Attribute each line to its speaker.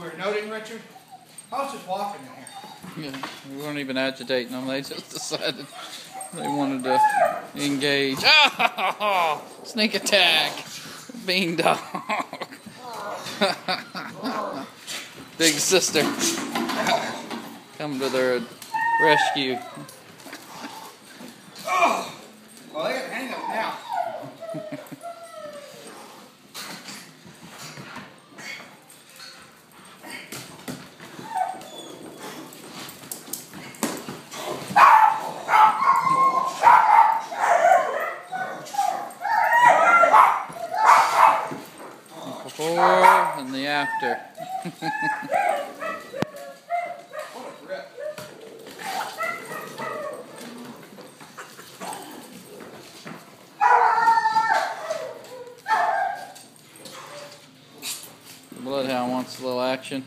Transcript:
Speaker 1: noting, Richard? I was just walking in here.
Speaker 2: Yeah, we weren't even agitating them. They just decided they wanted to engage. Oh, sneak attack. Bean dog. Big sister. Come to their rescue. Before and the after. Bloodhound wants a little action.